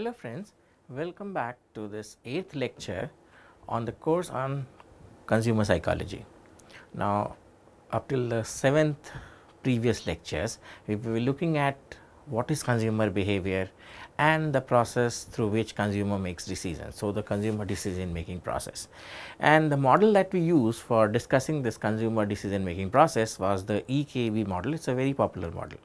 Hello friends, welcome back to this eighth lecture on the course on consumer psychology. Now up till the seventh previous lectures, we were looking at what is consumer behavior and the process through which consumer makes decisions. So, the consumer decision making process and the model that we use for discussing this consumer decision making process was the EKB model, it is a very popular model.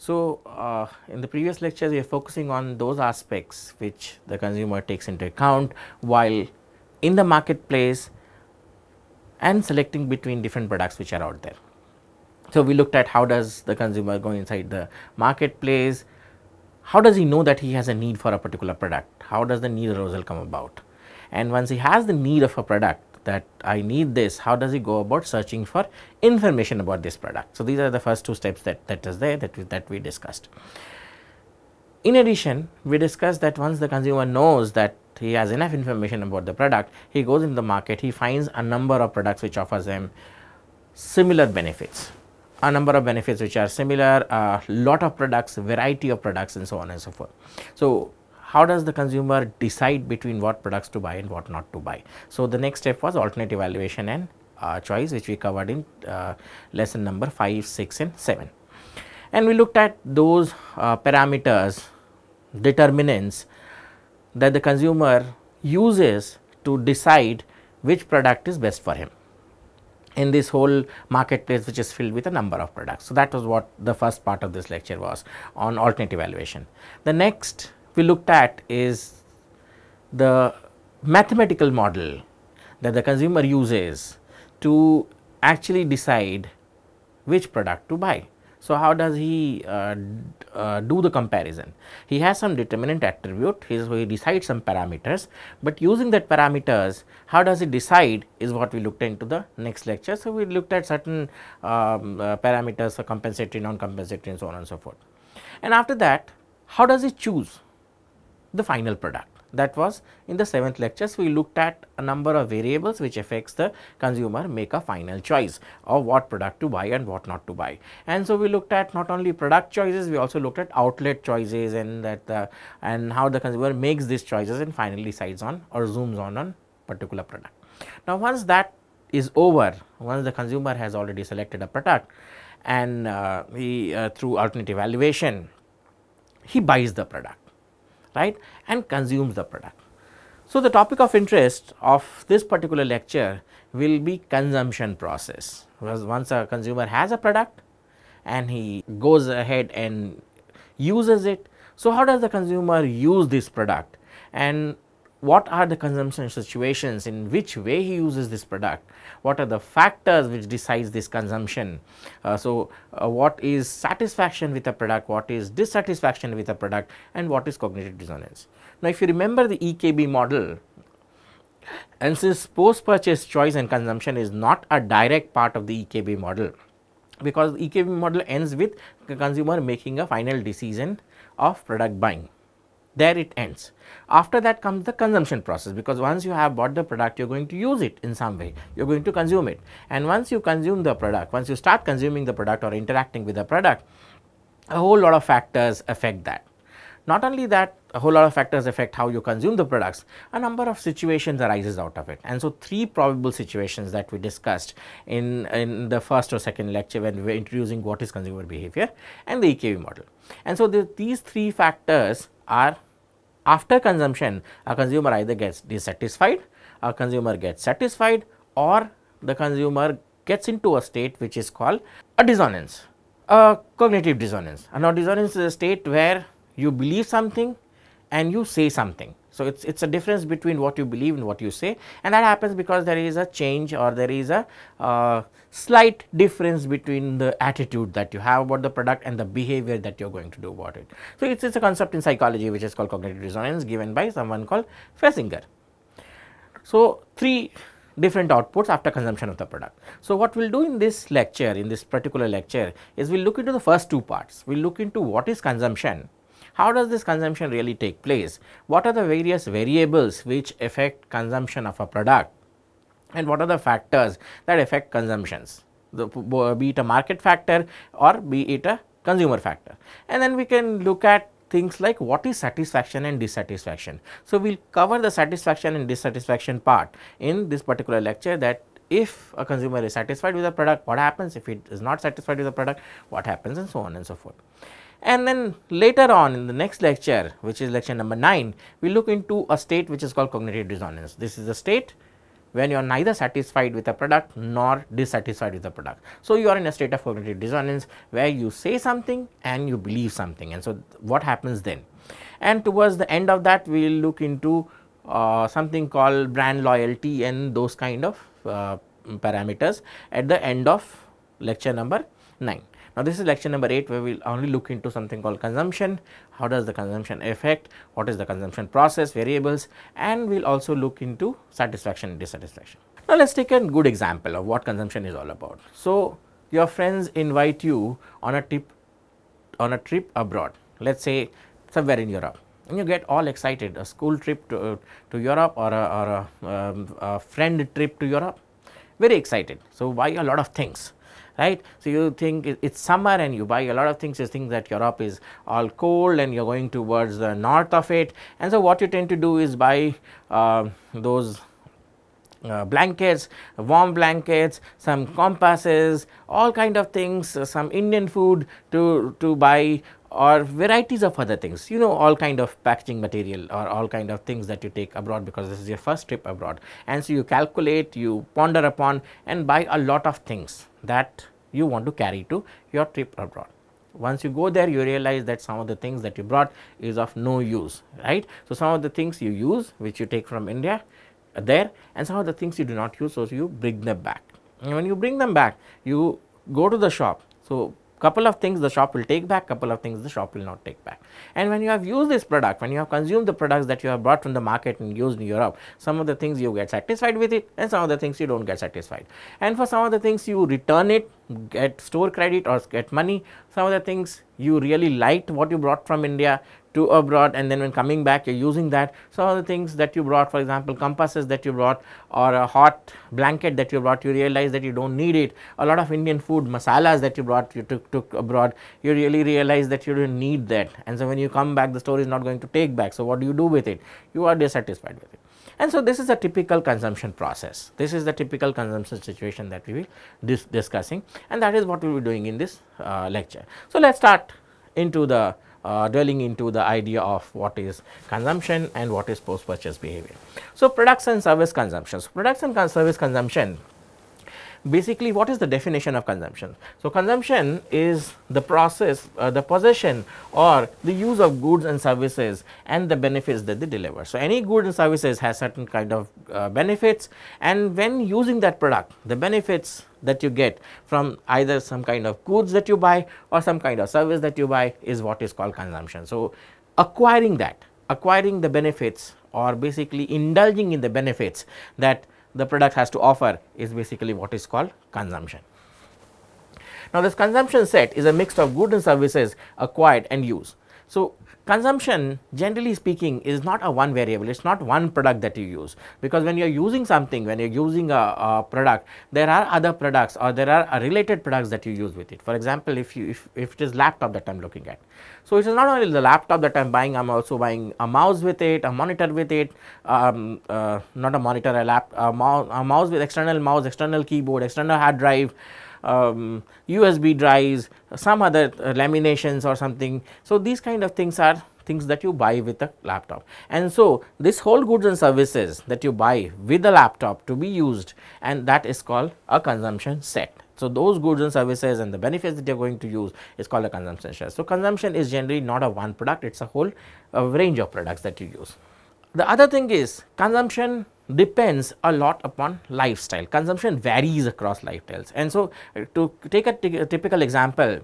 So, uh, in the previous lectures we are focusing on those aspects which the consumer takes into account while in the marketplace and selecting between different products which are out there. So, we looked at how does the consumer go inside the marketplace, how does he know that he has a need for a particular product, how does the need arousal come about? And once he has the need of a product that I need this, how does he go about searching for information about this product. So, these are the first two steps that, that is there that we, that we discussed. In addition, we discussed that once the consumer knows that he has enough information about the product, he goes in the market, he finds a number of products which offers him similar benefits, a number of benefits which are similar, a lot of products, variety of products and so on and so forth. So, how does the consumer decide between what products to buy and what not to buy. So, the next step was alternate evaluation and uh, choice which we covered in uh, lesson number 5, 6 and 7. And we looked at those uh, parameters, determinants that the consumer uses to decide which product is best for him in this whole marketplace which is filled with a number of products. So, that was what the first part of this lecture was on alternate evaluation. The next we looked at is the mathematical model that the consumer uses to actually decide which product to buy. So, how does he uh, uh, do the comparison? He has some determinant attribute, he, he decides some parameters, but using that parameters, how does he decide is what we looked into the next lecture. So, we looked at certain um, uh, parameters for compensatory, non-compensatory and so on and so forth. And after that, how does he choose? The final product. That was in the seventh lectures we looked at a number of variables which affects the consumer make a final choice of what product to buy and what not to buy. And so, we looked at not only product choices, we also looked at outlet choices and that and how the consumer makes these choices and finally decides on or zooms on on particular product. Now, once that is over, once the consumer has already selected a product and uh, he uh, through alternative evaluation, he buys the product right and consumes the product. So, the topic of interest of this particular lecture will be consumption process because once a consumer has a product and he goes ahead and uses it. So, how does the consumer use this product and what are the consumption situations in which way he uses this product, what are the factors which decides this consumption. Uh, so, uh, what is satisfaction with a product, what is dissatisfaction with a product and what is cognitive dissonance. Now, if you remember the EKB model and since post purchase choice and consumption is not a direct part of the EKB model because EKB model ends with the consumer making a final decision of product buying there it ends. After that comes the consumption process because once you have bought the product you are going to use it in some way, you are going to consume it and once you consume the product, once you start consuming the product or interacting with the product, a whole lot of factors affect that. Not only that a whole lot of factors affect how you consume the products, a number of situations arises out of it. And so, three probable situations that we discussed in, in the first or second lecture when we were introducing what is consumer behavior and the EKB model. And so, the, these three factors are after consumption a consumer either gets dissatisfied, a consumer gets satisfied or the consumer gets into a state which is called a dissonance, a cognitive dissonance. And now dissonance is a state where you believe something and you say something. So, it is it's a difference between what you believe and what you say and that happens because there is a change or there is a uh, slight difference between the attitude that you have about the product and the behavior that you are going to do about it. So, it is a concept in psychology which is called cognitive dissonance given by someone called Festinger. So, three different outputs after consumption of the product. So, what we will do in this lecture in this particular lecture is we will look into the first two parts. We will look into what is consumption how does this consumption really take place? What are the various variables which affect consumption of a product and what are the factors that affect consumptions, the, be it a market factor or be it a consumer factor. And then we can look at things like what is satisfaction and dissatisfaction. So, we will cover the satisfaction and dissatisfaction part in this particular lecture that if a consumer is satisfied with the product what happens, if it is not satisfied with the product what happens and so on and so forth. And then later on in the next lecture which is lecture number 9 we look into a state which is called cognitive dissonance. This is a state when you are neither satisfied with a product nor dissatisfied with the product. So, you are in a state of cognitive dissonance where you say something and you believe something and so what happens then. And towards the end of that we will look into uh, something called brand loyalty and those kind of uh, parameters at the end of lecture number 9. Now, this is lecture number 8 where we will only look into something called consumption, how does the consumption affect, what is the consumption process, variables and we will also look into satisfaction and dissatisfaction. Now, let us take a good example of what consumption is all about. So, your friends invite you on a trip on a trip abroad, let us say somewhere in Europe and you get all excited a school trip to, to Europe or, a, or a, um, a friend trip to Europe very excited. So, buy a lot of things right. So, you think it is summer and you buy a lot of things you think that Europe is all cold and you are going towards the north of it and so what you tend to do is buy uh, those uh, blankets, warm blankets, some compasses, all kind of things, uh, some Indian food to, to buy or varieties of other things. You know all kind of packaging material or all kind of things that you take abroad because this is your first trip abroad. And so you calculate you ponder upon and buy a lot of things that you want to carry to your trip abroad. Once you go there you realize that some of the things that you brought is of no use right? So some of the things you use which you take from india uh, there and some of the things you do not use so you bring them back. And when you bring them back you go to the shop. So couple of things the shop will take back, couple of things the shop will not take back. And when you have used this product, when you have consumed the products that you have brought from the market and used in Europe, some of the things you get satisfied with it and some of the things you do not get satisfied. And for some of the things you return it, get store credit or get money, some of the things you really liked what you brought from India to abroad and then when coming back you are using that. Some of the things that you brought for example, compasses that you brought or a hot blanket that you brought you realize that you do not need it. A lot of Indian food masalas that you brought you took, took abroad you really realize that you do not need that and so when you come back the store is not going to take back. So, what do you do with it? You are dissatisfied with it. And so, this is a typical consumption process. This is the typical consumption situation that we will dis discussing and that is what we will be doing in this uh, lecture. So, let us start into the uh, dwelling into the idea of what is consumption and what is post purchase behavior. So, products and service consumption. So, products and service consumption basically what is the definition of consumption? So, consumption is the process, uh, the possession or the use of goods and services and the benefits that they deliver. So, any goods and services has certain kind of uh, benefits and when using that product, the benefits that you get from either some kind of goods that you buy or some kind of service that you buy is what is called consumption. So, acquiring that, acquiring the benefits or basically indulging in the benefits that the product has to offer is basically what is called consumption. Now, this consumption set is a mix of goods and services acquired and used. So, consumption generally speaking is not a one variable, it is not one product that you use because when you are using something, when you are using a, a, product, there are other products or there are related products that you use with it. For example, if you if, if it is laptop that I am looking at. So, it is not only the laptop that I am buying, I am also buying a mouse with it, a monitor with it, um, uh, not a monitor, a lap, a mouse, a mouse with external mouse, external keyboard, external hard drive, um, USB drives, some other uh, laminations or something. So, these kind of things are things that you buy with a laptop. And so, this whole goods and services that you buy with a laptop to be used and that is called a consumption set. So, those goods and services and the benefits that you are going to use is called a consumption set. So, consumption is generally not a one product, it is a whole range of products that you use. The other thing is consumption depends a lot upon lifestyle. Consumption varies across lifestyles. And so, to take a, a typical example,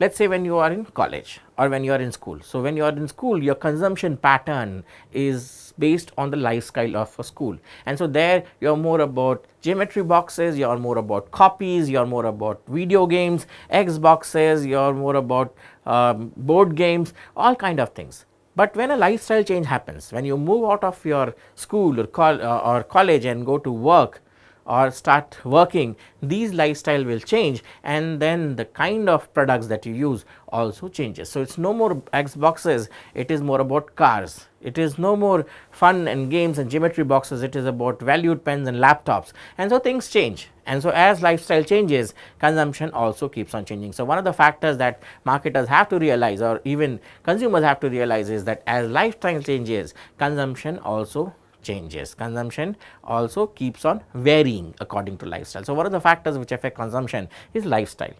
let us say when you are in college or when you are in school. So, when you are in school your consumption pattern is based on the lifestyle of a school and so there you are more about geometry boxes, you are more about copies, you are more about video games, Xboxes, you are more about um, board games, all kind of things. But when a lifestyle change happens, when you move out of your school or, col uh, or college and go to work or start working, these lifestyle will change and then the kind of products that you use also changes. So, it is no more Xboxes, it is more about cars. It is no more fun and games and geometry boxes, it is about valued pens and laptops and so things change. And so, as lifestyle changes, consumption also keeps on changing. So, one of the factors that marketers have to realize or even consumers have to realize is that as lifestyle changes, consumption also changes. Consumption also keeps on varying according to lifestyle. So, what are the factors which affect consumption is lifestyle.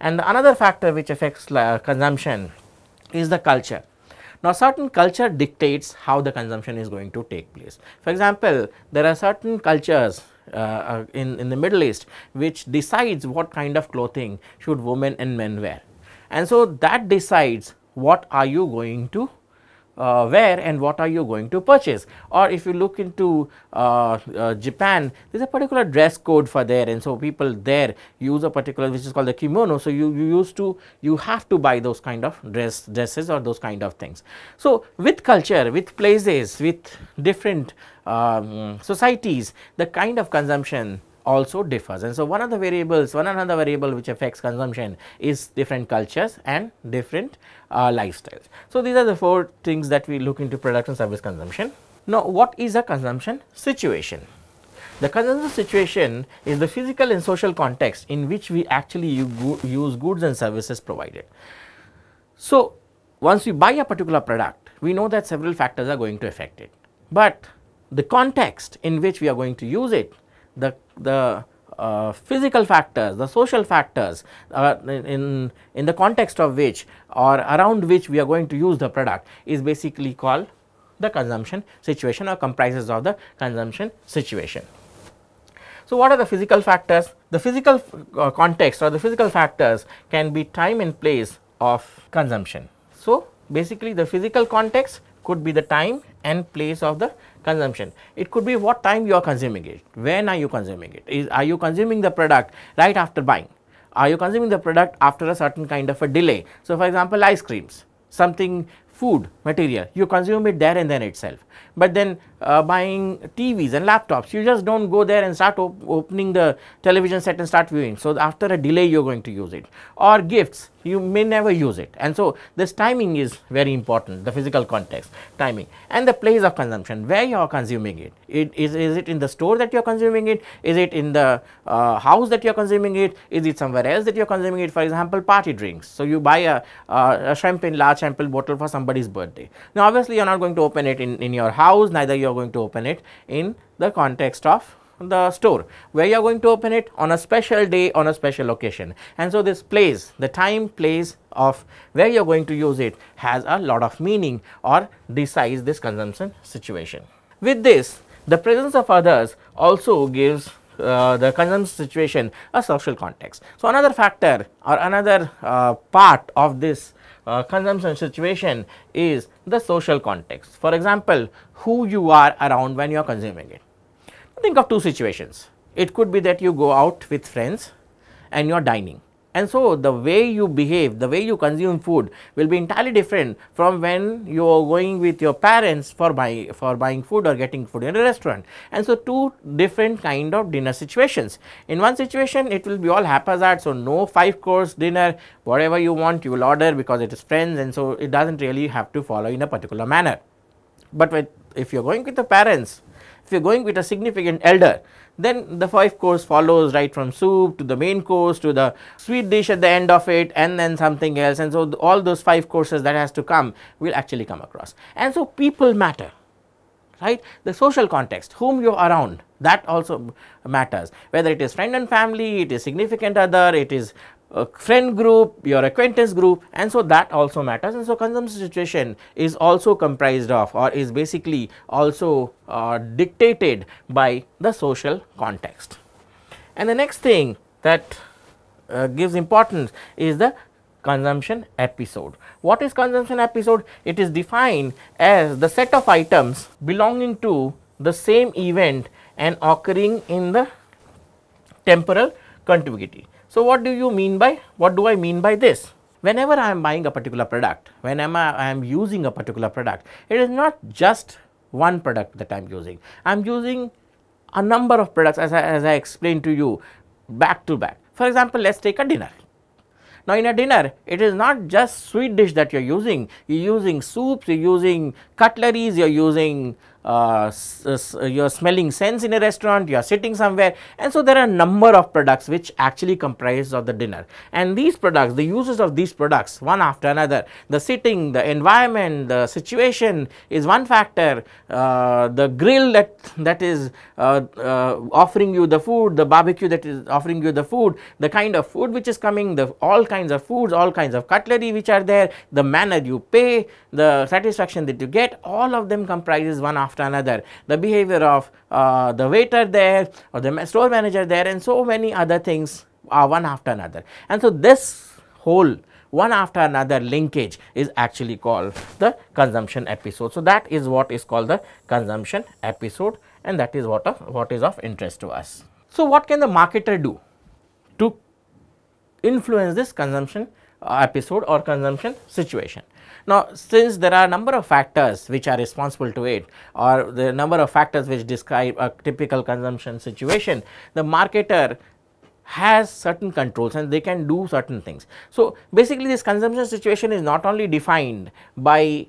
And another factor which affects consumption is the culture. Now, certain culture dictates how the consumption is going to take place. For example, there are certain cultures uh, uh, in, in the Middle East which decides what kind of clothing should women and men wear. And so, that decides what are you going to uh, where and what are you going to purchase or if you look into uh, uh, Japan there is a particular dress code for there and so people there use a particular which is called the kimono. So, you, you used to you have to buy those kind of dress dresses or those kind of things. So, with culture with places with different um, societies the kind of consumption also differs and so one of the variables one another variable which affects consumption is different cultures and different uh, lifestyles. So, these are the four things that we look into product and service consumption. Now, what is a consumption situation? The consumption situation is the physical and social context in which we actually use goods and services provided. So, once we buy a particular product, we know that several factors are going to affect it, but the context in which we are going to use it, the, the uh, physical factors, the social factors uh, in, in the context of which or around which we are going to use the product is basically called the consumption situation or comprises of the consumption situation. So, what are the physical factors? The physical uh, context or the physical factors can be time and place of consumption. So, basically the physical context could be the time and place of the consumption. It could be what time you are consuming it, when are you consuming it, is are you consuming the product right after buying, are you consuming the product after a certain kind of a delay. So, for example, ice creams, something food material, you consume it there and then itself. But then uh, buying TVs and laptops, you just do not go there and start op opening the television set and start viewing. So, after a delay you are going to use it or gifts you may never use it and so this timing is very important the physical context timing and the place of consumption where you are consuming it. it is, is it in the store that you are consuming it is it in the uh, house that you are consuming it is it somewhere else that you are consuming it for example party drinks. So, you buy a, uh, a champagne large champagne bottle for somebody's birthday now obviously you are not going to open it in, in your house neither you are going to open it in the context of the store where you are going to open it on a special day on a special occasion and so this place the time place of where you are going to use it has a lot of meaning or decides this consumption situation. With this the presence of others also gives uh, the consumption situation a social context. So, another factor or another uh, part of this uh, consumption situation is the social context. For example, who you are around when you are consuming it. Think of two situations. It could be that you go out with friends and you are dining and so the way you behave, the way you consume food will be entirely different from when you are going with your parents for buy for buying food or getting food in a restaurant. And so two different kind of dinner situations. In one situation it will be all haphazard, so no 5 course dinner, whatever you want you will order because it is friends and so it does not really have to follow in a particular manner. But with, if you are going with the parents, if you are going with a significant elder, then the 5 course follows right from soup to the main course to the sweet dish at the end of it and then something else. And so all those 5 courses that has to come will actually come across. And so people matter right? The social context whom you are around that also matters. Whether it is friend and family it is significant other it is a friend group, your acquaintance group and so that also matters and so consumption situation is also comprised of or is basically also uh, dictated by the social context. And the next thing that uh, gives importance is the consumption episode. What is consumption episode? It is defined as the set of items belonging to the same event and occurring in the temporal contiguity. So, what do you mean by what do I mean by this? Whenever I am buying a particular product, whenever I am using a particular product, it is not just one product that I am using. I am using a number of products as I, as I explained to you back to back. For example, let us take a dinner. Now, in a dinner, it is not just sweet dish that you are using, you are using soups, you are using cutleries, you are using uh, you are smelling scents in a restaurant, you are sitting somewhere and so there are a number of products which actually comprise of the dinner. And these products, the uses of these products one after another, the sitting, the environment, the situation is one factor, uh, the grill that, that is uh, uh offering you the food, the barbecue that is offering you the food, the kind of food which is coming, the all kinds of foods, all kinds of cutlery which are there, the manner you pay, the satisfaction that you get, all of them comprises one after after another, the behavior of uh, the waiter there or the store manager there and so many other things are one after another. And so, this whole one after another linkage is actually called the consumption episode. So, that is what is called the consumption episode and that is what of what is of interest to us. So, what can the marketer do to influence this consumption uh, episode or consumption situation? Now, since there are a number of factors which are responsible to it or the number of factors which describe a typical consumption situation, the marketer has certain controls and they can do certain things. So, basically this consumption situation is not only defined by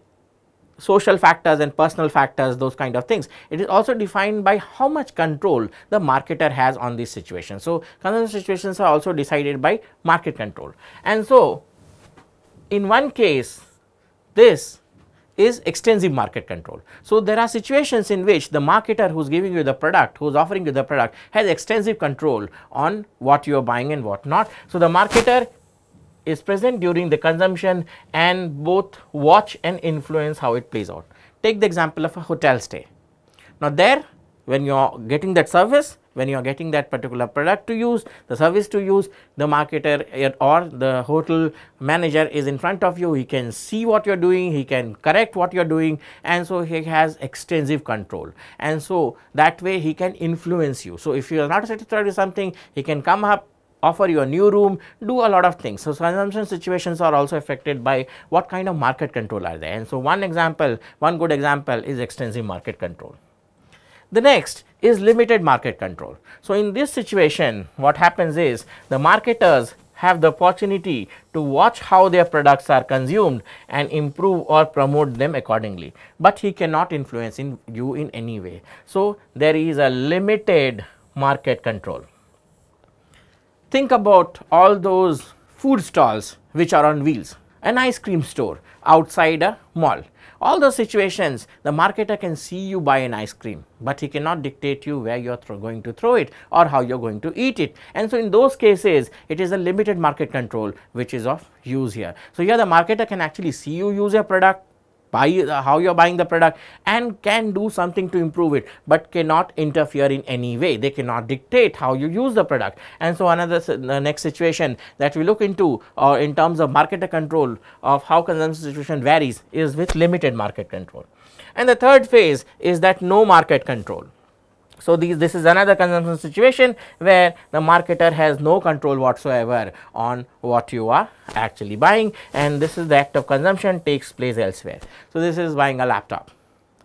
social factors and personal factors those kind of things. It is also defined by how much control the marketer has on this situation. So, consumption situations are also decided by market control and so in one case this is extensive market control. So, there are situations in which the marketer who is giving you the product, who is offering you the product has extensive control on what you are buying and what not. So, the marketer is present during the consumption and both watch and influence how it plays out. Take the example of a hotel stay. Now, there when you are getting that service, when you are getting that particular product to use, the service to use, the marketer or the hotel manager is in front of you, he can see what you are doing, he can correct what you are doing and so he has extensive control and so that way he can influence you. So, if you are not satisfied with something, he can come up offer you a new room, do a lot of things. So, consumption situations are also affected by what kind of market control are there. And so, one example, one good example is extensive market control. The next is limited market control. So, in this situation what happens is the marketers have the opportunity to watch how their products are consumed and improve or promote them accordingly, but he cannot influence in you in any way. So, there is a limited market control. Think about all those food stalls which are on wheels, an ice cream store outside a mall all those situations the marketer can see you buy an ice cream, but he cannot dictate you where you are going to throw it or how you are going to eat it. And so, in those cases it is a limited market control which is of use here. So, here the marketer can actually see you use your product buy uh, how you are buying the product and can do something to improve it, but cannot interfere in any way. They cannot dictate how you use the product. And so, another the next situation that we look into or uh, in terms of marketer control of how consumption situation varies is with limited market control. And the third phase is that no market control. So, these, this is another consumption situation where the marketer has no control whatsoever on what you are actually buying and this is the act of consumption takes place elsewhere. So, this is buying a laptop,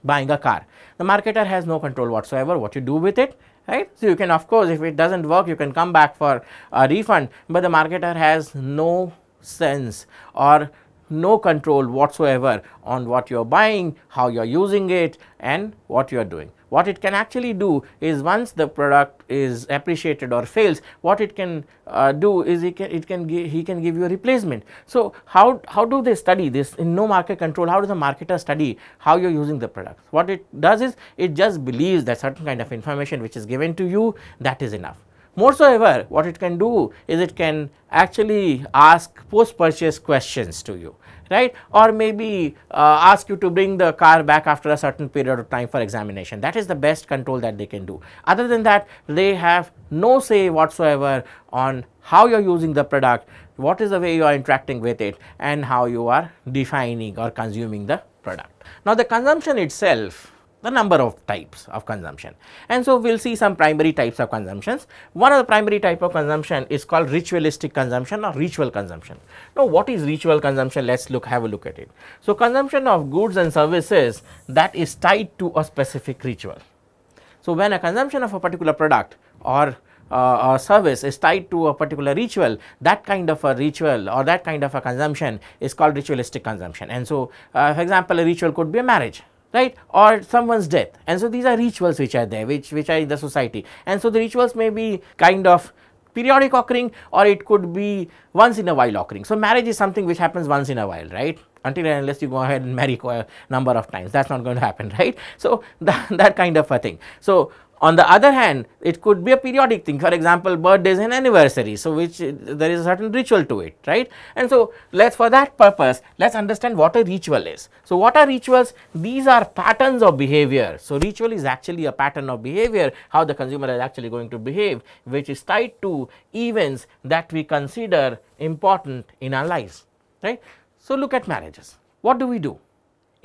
buying a car. The marketer has no control whatsoever what you do with it right. So, you can of course, if it does not work you can come back for a refund, but the marketer has no sense or no control whatsoever on what you are buying, how you are using it and what you are doing. What it can actually do is once the product is appreciated or fails, what it can uh, do is it can, it can he can give you a replacement. So, how, how do they study this in no market control? How does the marketer study how you are using the product? What it does is it just believes that certain kind of information which is given to you that is enough. Moreover, what it can do is it can actually ask post purchase questions to you right or maybe uh, ask you to bring the car back after a certain period of time for examination that is the best control that they can do. Other than that they have no say whatsoever on how you are using the product, what is the way you are interacting with it and how you are defining or consuming the product. Now the consumption itself the number of types of consumption. And so, we will see some primary types of consumptions. One of the primary type of consumption is called ritualistic consumption or ritual consumption. Now, what is ritual consumption? Let us look have a look at it. So, consumption of goods and services that is tied to a specific ritual. So, when a consumption of a particular product or uh, service is tied to a particular ritual, that kind of a ritual or that kind of a consumption is called ritualistic consumption. And so, uh, for example, a ritual could be a marriage right or someone's death and so these are rituals which are there which which are in the society and so the rituals may be kind of periodic occurring or it could be once in a while occurring. So, marriage is something which happens once in a while right until unless you go ahead and marry a number of times that is not going to happen right. So, that, that kind of a thing. So, on the other hand, it could be a periodic thing for example, birthdays and anniversaries. So, which uh, there is a certain ritual to it right and so let us for that purpose let us understand what a ritual is. So, what are rituals? These are patterns of behavior. So, ritual is actually a pattern of behavior how the consumer is actually going to behave which is tied to events that we consider important in our lives right. So, look at marriages what do we do?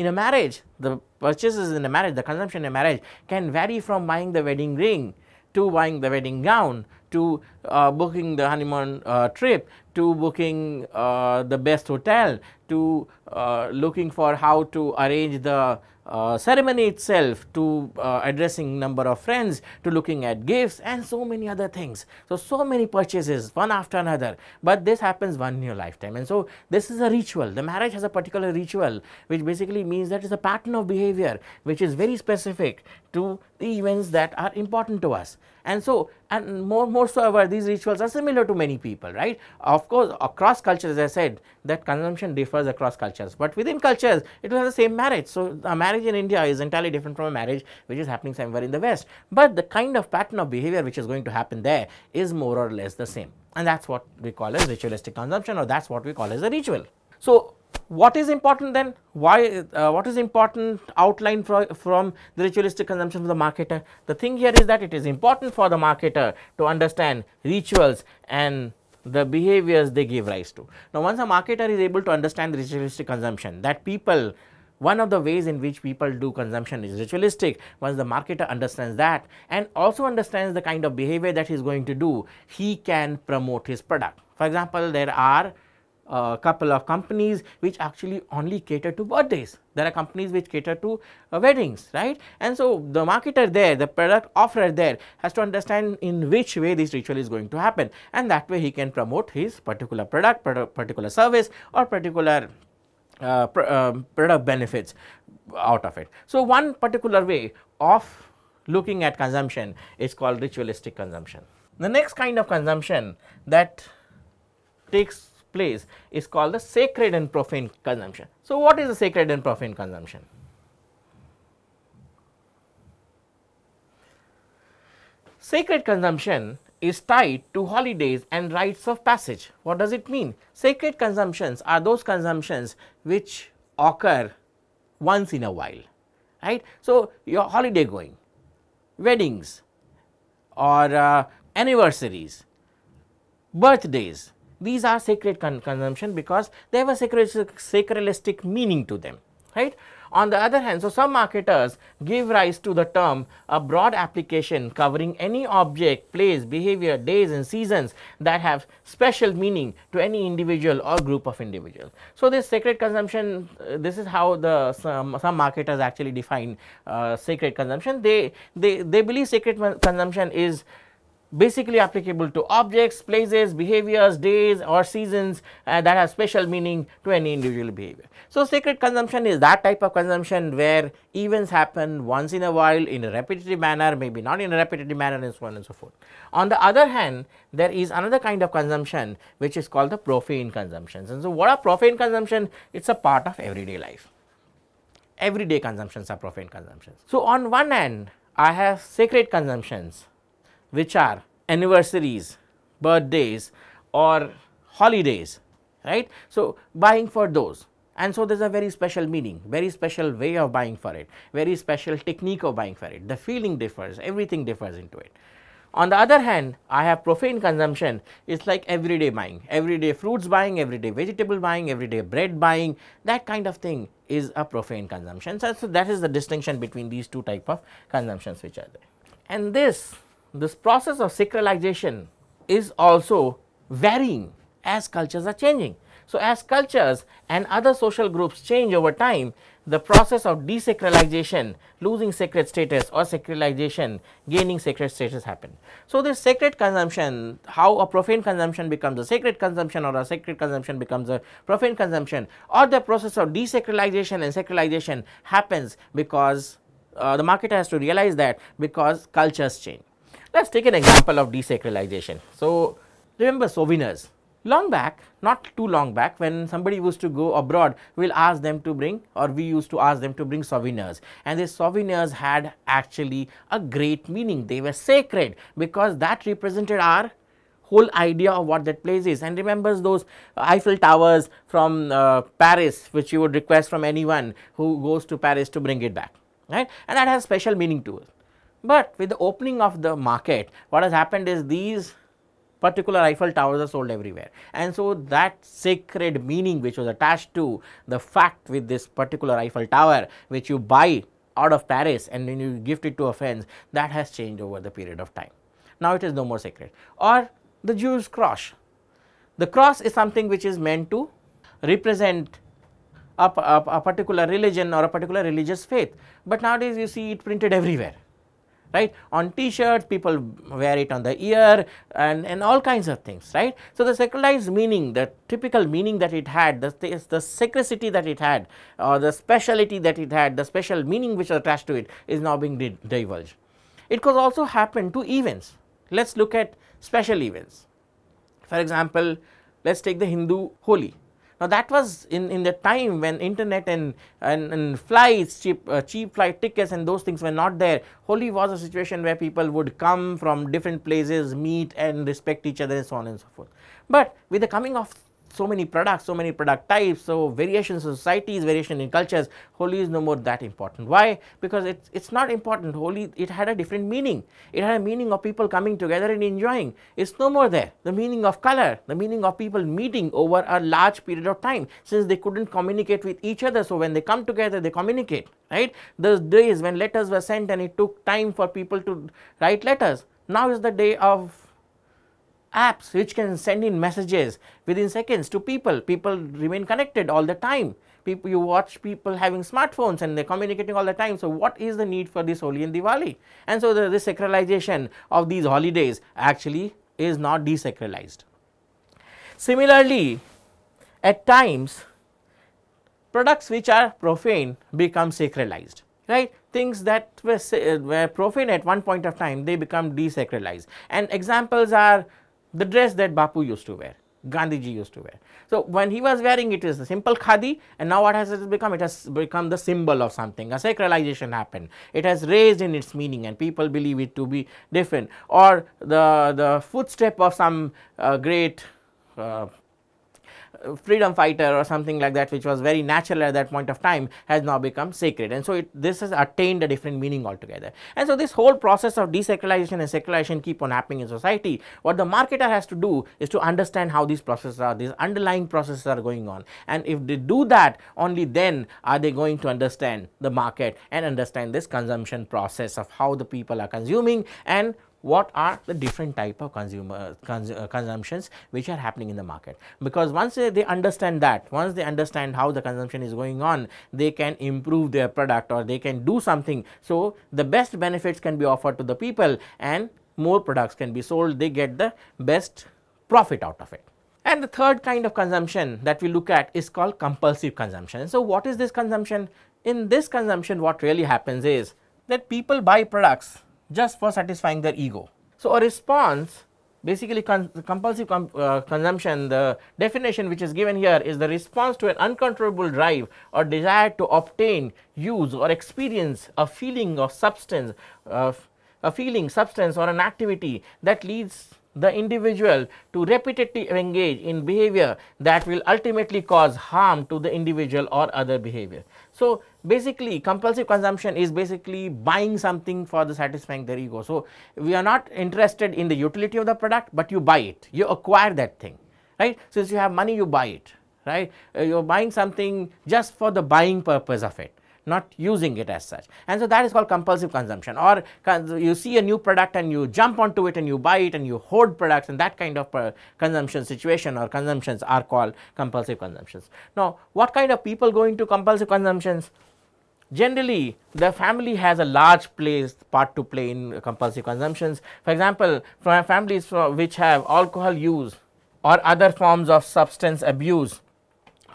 In a marriage the purchases in a marriage, the consumption in a marriage can vary from buying the wedding ring to buying the wedding gown to uh, booking the honeymoon uh, trip to booking uh, the best hotel to uh, looking for how to arrange the uh, ceremony itself to uh, addressing number of friends to looking at gifts and so many other things. So, so many purchases one after another, but this happens one in your lifetime and so this is a ritual. The marriage has a particular ritual which basically means that is a pattern of behavior which is very specific to the events that are important to us. And so, and more, more so ever these rituals are similar to many people, right. Of course, across cultures as I said that consumption differs across cultures, but within cultures it will have the same marriage. So, a marriage in India is entirely different from a marriage which is happening somewhere in the West, but the kind of pattern of behavior which is going to happen there is more or less the same and that is what we call as ritualistic consumption or that is what we call as a ritual. So, what is important then? Why, uh, what is important outline from, from the ritualistic consumption of the marketer? The thing here is that it is important for the marketer to understand rituals and the behaviors they give rise to. Now, once a marketer is able to understand the ritualistic consumption that people one of the ways in which people do consumption is ritualistic. Once the marketer understands that and also understands the kind of behavior that he is going to do, he can promote his product. For example, there are a couple of companies which actually only cater to birthdays. There are companies which cater to uh, weddings, right? And so, the marketer there, the product offerer there has to understand in which way this ritual is going to happen and that way he can promote his particular product, particular service or particular uh, pr uh, product benefits out of it. So, one particular way of looking at consumption is called ritualistic consumption. The next kind of consumption that takes place is called the sacred and profane consumption. So, what is the sacred and profane consumption? Sacred consumption is tied to holidays and rites of passage. What does it mean? Sacred consumptions are those consumptions which occur once in a while, right. So, your holiday going, weddings or uh, anniversaries, birthdays, these are sacred con consumption because they have a sacralistic meaning to them, right. On the other hand, so some marketers give rise to the term a broad application covering any object, place, behavior, days and seasons that have special meaning to any individual or group of individuals. So, this sacred consumption, uh, this is how the some, some marketers actually define uh, sacred consumption. They, they, they believe sacred consumption is basically applicable to objects, places, behaviors, days or seasons uh, that have special meaning to any individual behavior. So, sacred consumption is that type of consumption where events happen once in a while in a repetitive manner, maybe not in a repetitive manner and so on and so forth. On the other hand, there is another kind of consumption which is called the profane consumptions. And so, what are profane consumption? It is a part of everyday life. Everyday consumptions are profane consumptions. So, on one hand, I have sacred consumptions which are anniversaries, birthdays or holidays, right. So, buying for those and so there is a very special meaning, very special way of buying for it, very special technique of buying for it, the feeling differs, everything differs into it. On the other hand, I have profane consumption, it's like everyday buying, everyday fruits buying, everyday vegetable buying, everyday bread buying, that kind of thing is a profane consumption. So, so that is the distinction between these two type of consumptions which are there. And this this process of sacralization is also varying as cultures are changing. So, as cultures and other social groups change over time, the process of desacralization, losing sacred status or sacralization, gaining sacred status happen. So, this sacred consumption, how a profane consumption becomes a sacred consumption or a sacred consumption becomes a profane consumption or the process of desacralization and sacralization happens because uh, the market has to realize that because cultures change. Let us take an example of desacralization. So, remember souvenirs. Long back not too long back when somebody used to go abroad we will ask them to bring or we used to ask them to bring souvenirs. And these souvenirs had actually a great meaning. They were sacred because that represented our whole idea of what that place is. And remembers those Eiffel towers from uh, Paris which you would request from anyone who goes to Paris to bring it back right? And that has special meaning to it. But with the opening of the market what has happened is these particular Eiffel towers are sold everywhere. And so, that sacred meaning which was attached to the fact with this particular Eiffel tower which you buy out of Paris and then you gift it to a friend that has changed over the period of time. Now, it is no more sacred or the Jewish cross. The cross is something which is meant to represent a, a, a particular religion or a particular religious faith, but nowadays you see it printed everywhere right on t-shirts people wear it on the ear and, and all kinds of things right. So, the sacralized meaning the typical meaning that it had the, the, sacredity that it had or the speciality that it had the special meaning which was attached to it is now being divulged. It could also happen to events let us look at special events for example let us take the Hindu Holi now, that was in, in the time when internet and, and, and flights, cheap, uh, cheap flight tickets and those things were not there. Holi was a situation where people would come from different places, meet and respect each other and so on and so forth. But with the coming of so many products, so many product types, so variations in societies, variation in cultures, Holi is no more that important. Why? Because it's, it's not important, Holi, it had a different meaning. It had a meaning of people coming together and enjoying. It's no more there. The meaning of color, the meaning of people meeting over a large period of time since they couldn't communicate with each other. So, when they come together, they communicate, right. Those days when letters were sent and it took time for people to write letters. Now is the day of apps which can send in messages within seconds to people. People remain connected all the time. People, you watch people having smartphones and they're communicating all the time. So, what is the need for this Holi and Diwali? And so, the, the sacralization of these holidays actually is not desacralized. Similarly, at times products which are profane become sacralized, right things that were, uh, were profane at one point of time they become desacralized and examples are the dress that Bapu used to wear, Gandhiji used to wear. So, when he was wearing it is a simple khadi and now what has it become? It has become the symbol of something, a sacralization happened. It has raised in its meaning and people believe it to be different or the, the footstep of some uh, great uh, freedom fighter or something like that which was very natural at that point of time has now become sacred and so it, this has attained a different meaning altogether. And so this whole process of desacralization and sacralization keep on happening in society. What the marketer has to do is to understand how these processes are, these underlying processes are going on and if they do that only then are they going to understand the market and understand this consumption process of how the people are consuming and what are the different type of consumer cons uh, consumptions which are happening in the market. Because once they, they understand that, once they understand how the consumption is going on, they can improve their product or they can do something. So, the best benefits can be offered to the people and more products can be sold, they get the best profit out of it. And the third kind of consumption that we look at is called compulsive consumption. So, what is this consumption? In this consumption what really happens is that people buy products just for satisfying their ego. So, a response basically con compulsive com uh, consumption the definition which is given here is the response to an uncontrollable drive or desire to obtain use or experience a feeling of substance of a feeling substance or an activity that leads the individual to repeatedly engage in behavior that will ultimately cause harm to the individual or other behavior. So, basically compulsive consumption is basically buying something for the satisfying their ego. So, we are not interested in the utility of the product, but you buy it, you acquire that thing, right. Since you have money, you buy it, right. Uh, you are buying something just for the buying purpose of it not using it as such. And so, that is called compulsive consumption or you see a new product and you jump onto it and you buy it and you hoard products and that kind of uh, consumption situation or consumptions are called compulsive consumptions. Now, what kind of people go into compulsive consumptions? Generally, the family has a large place part to play in compulsive consumptions. For example, from families which have alcohol use or other forms of substance abuse,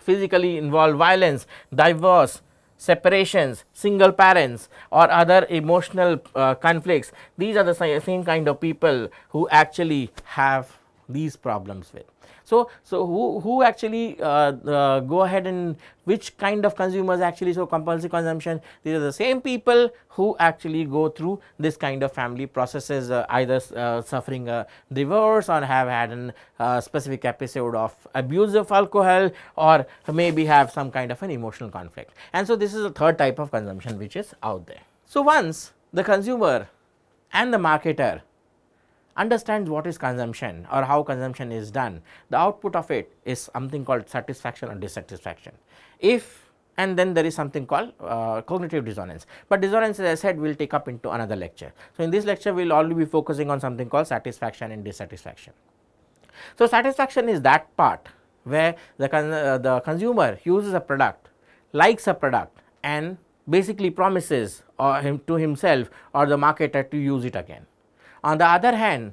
physically involved violence, divorce, separations, single parents or other emotional uh, conflicts, these are the same kind of people who actually have these problems with. So, so who, who actually uh, uh, go ahead and which kind of consumers actually so compulsive consumption these are the same people who actually go through this kind of family processes uh, either suffering a divorce or have had a specific episode of abuse of alcohol or maybe have some kind of an emotional conflict. And so, this is the third type of consumption which is out there. So, once the consumer and the marketer understands what is consumption or how consumption is done, the output of it is something called satisfaction or dissatisfaction. If and then there is something called uh, cognitive dissonance, but dissonance as I said we will take up into another lecture. So, in this lecture we will only be focusing on something called satisfaction and dissatisfaction. So, satisfaction is that part where the, con uh, the consumer uses a product, likes a product and basically promises or him to himself or the marketer to use it again. On the other hand,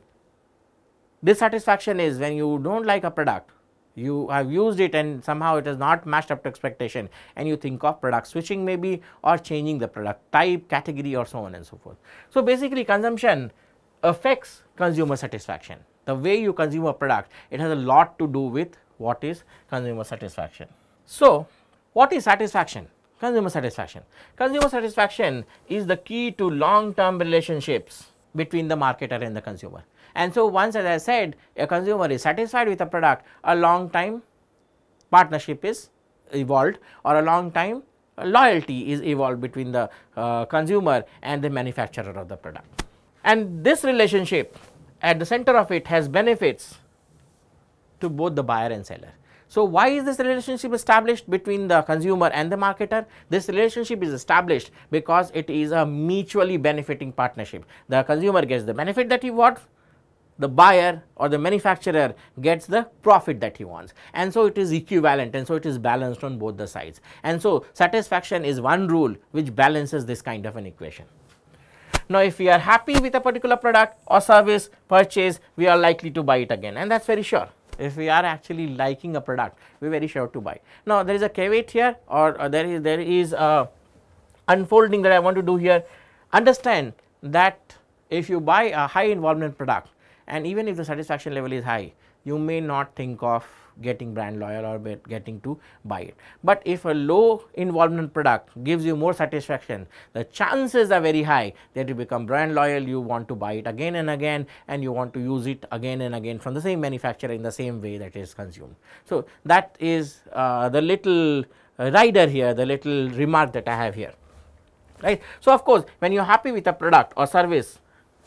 dissatisfaction is when you do not like a product, you have used it and somehow it has not matched up to expectation and you think of product switching maybe or changing the product type, category or so on and so forth. So, basically consumption affects consumer satisfaction. The way you consume a product, it has a lot to do with what is consumer satisfaction. So, what is satisfaction? Consumer satisfaction. Consumer satisfaction is the key to long term relationships between the marketer and the consumer. And so, once as I said a consumer is satisfied with a product a long time partnership is evolved or a long time loyalty is evolved between the uh, consumer and the manufacturer of the product. And this relationship at the center of it has benefits to both the buyer and seller. So, why is this relationship established between the consumer and the marketer? This relationship is established because it is a mutually benefiting partnership. The consumer gets the benefit that he wants, the buyer or the manufacturer gets the profit that he wants and so it is equivalent and so it is balanced on both the sides and so satisfaction is one rule which balances this kind of an equation. Now, if we are happy with a particular product or service purchase we are likely to buy it again and that is very sure if we are actually liking a product we are very sure to buy. Now, there is a caveat here or, or there is there is a unfolding that I want to do here understand that if you buy a high involvement product and even if the satisfaction level is high you may not think of getting brand loyal or getting to buy it. But if a low involvement product gives you more satisfaction, the chances are very high that you become brand loyal, you want to buy it again and again and you want to use it again and again from the same manufacturer in the same way that is consumed. So, that is uh, the little rider here, the little remark that I have here right. So, of course, when you are happy with a product or service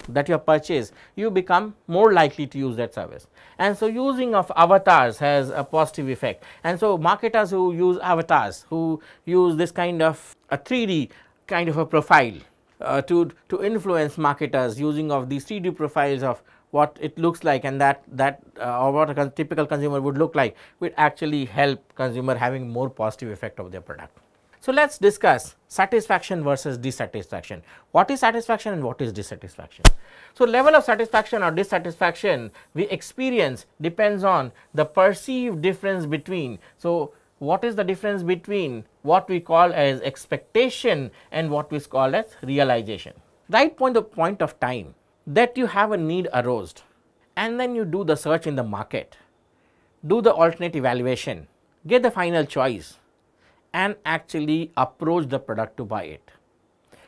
that you have purchased, you become more likely to use that service. And so, using of avatars has a positive effect. And so, marketers who use avatars, who use this kind of a 3D kind of a profile uh, to, to influence marketers using of these 3D profiles of what it looks like and that that uh, or what a typical consumer would look like would actually help consumer having more positive effect of their product. So, let us discuss satisfaction versus dissatisfaction. What is satisfaction and what is dissatisfaction? So, level of satisfaction or dissatisfaction we experience depends on the perceived difference between. So, what is the difference between what we call as expectation and what we call as realization? Right point of point of time that you have a need arose and then you do the search in the market, do the alternate evaluation, get the final choice and actually approach the product to buy it.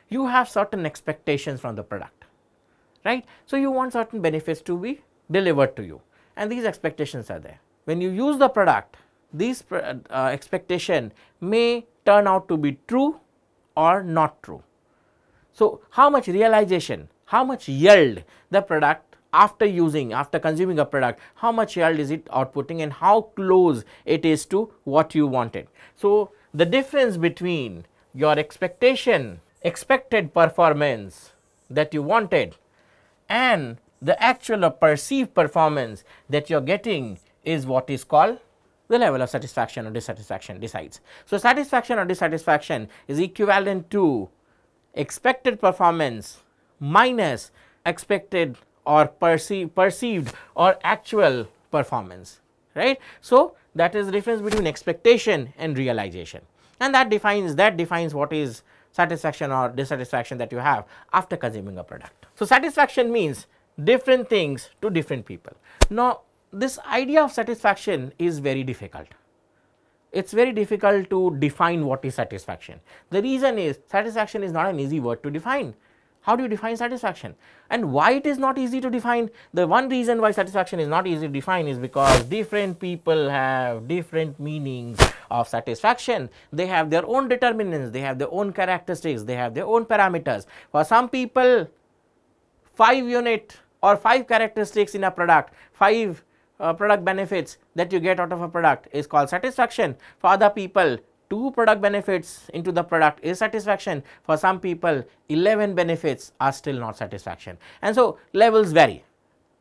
You have certain expectations from the product, right. So, you want certain benefits to be delivered to you and these expectations are there. When you use the product, these uh, expectation may turn out to be true or not true. So, how much realization, how much yield the product after using, after consuming a product, how much yield is it outputting and how close it is to what you wanted. So, the difference between your expectation, expected performance that you wanted and the actual or perceived performance that you are getting is what is called the level of satisfaction or dissatisfaction decides. So, satisfaction or dissatisfaction is equivalent to expected performance minus expected or perceive, perceived or actual performance right. So, that is the difference between expectation and realization and that defines that defines what is satisfaction or dissatisfaction that you have after consuming a product. So, satisfaction means different things to different people. Now, this idea of satisfaction is very difficult. It is very difficult to define what is satisfaction. The reason is satisfaction is not an easy word to define. How do you define satisfaction? And why it is not easy to define? The one reason why satisfaction is not easy to define is because different people have different meanings of satisfaction. They have their own determinants, they have their own characteristics, they have their own parameters. For some people, 5 unit or 5 characteristics in a product, 5 uh, product benefits that you get out of a product is called satisfaction. For other people, two product benefits into the product is satisfaction. For some people, 11 benefits are still not satisfaction. And so, levels vary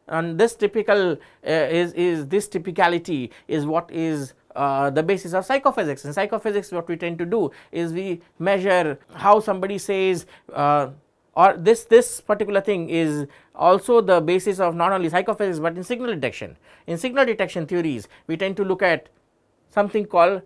and this typical uh, is, is this typicality is what is uh, the basis of psychophysics. In psychophysics what we tend to do is we measure how somebody says uh, or this this particular thing is also the basis of not only psychophysics, but in signal detection. In signal detection theories we tend to look at something called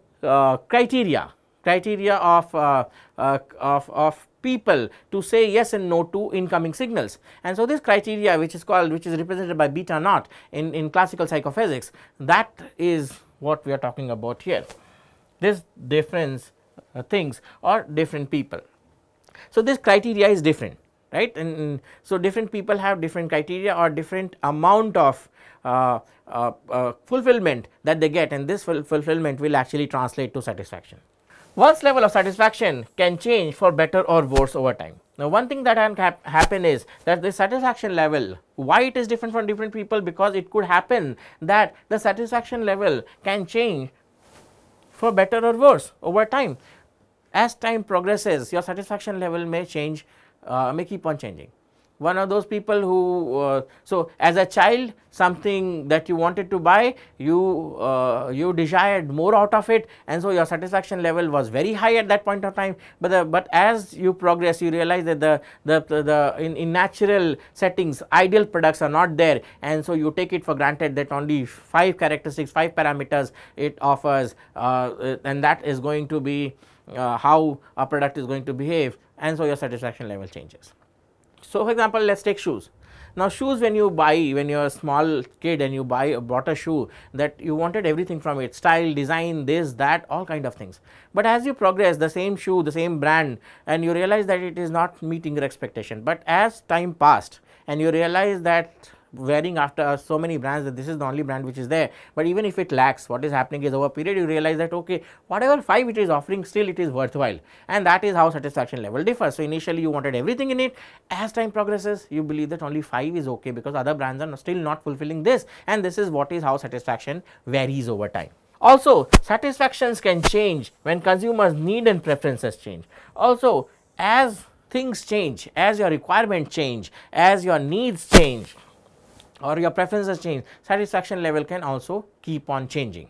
criteria criteria of, uh, uh, of, of people to say yes and no to incoming signals. And so, this criteria which is called which is represented by beta naught in, in classical psychophysics that is what we are talking about here. This difference uh, things or different people. So, this criteria is different right and, so different people have different criteria or different amount of uh, uh, uh, fulfillment that they get and this ful fulfillment will actually translate to satisfaction. One's level of satisfaction can change for better or worse over time. Now, one thing that can hap happen is that the satisfaction level, why it is different from different people because it could happen that the satisfaction level can change for better or worse over time. As time progresses, your satisfaction level may change uh, may keep on changing. One of those people who, uh, so as a child something that you wanted to buy, you, uh, you desired more out of it and so your satisfaction level was very high at that point of time. But, the, but as you progress you realize that the, the, the, the in, in natural settings ideal products are not there and so you take it for granted that only 5 characteristics, 5 parameters it offers and that is going to be uh, how a product is going to behave and so your satisfaction level changes. So, for example, let us take shoes. Now, shoes when you buy when you are a small kid and you buy bought a shoe that you wanted everything from it style, design, this, that all kind of things. But as you progress the same shoe, the same brand and you realize that it is not meeting your expectation. But as time passed and you realize that wearing after uh, so many brands that this is the only brand which is there. But even if it lacks what is happening is over period you realize that okay whatever 5 it is offering still it is worthwhile and that is how satisfaction level differs. So, initially you wanted everything in it as time progresses you believe that only 5 is okay because other brands are still not fulfilling this and this is what is how satisfaction varies over time. Also satisfactions can change when consumers need and preferences change. Also as things change, as your requirement change, as your needs change, or your preferences change, satisfaction level can also keep on changing.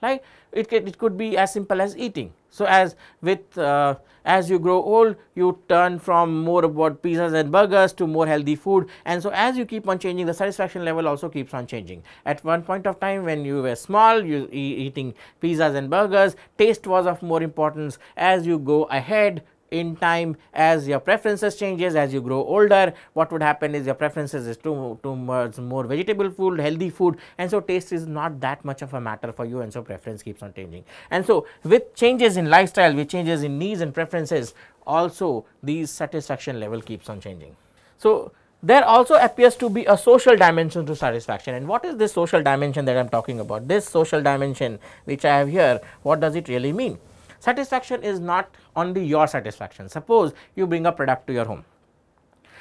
Like it, it could be as simple as eating. So, as with uh, as you grow old you turn from more about pizzas and burgers to more healthy food and so as you keep on changing the satisfaction level also keeps on changing. At one point of time when you were small you e eating pizzas and burgers taste was of more importance as you go ahead in time as your preferences changes as you grow older what would happen is your preferences is too much more vegetable food healthy food and so taste is not that much of a matter for you and so preference keeps on changing. And so with changes in lifestyle with changes in needs and preferences also these satisfaction level keeps on changing. So there also appears to be a social dimension to satisfaction. And what is this social dimension that I am talking about? This social dimension which I have here what does it really mean satisfaction is not only your satisfaction. Suppose you bring a product to your home.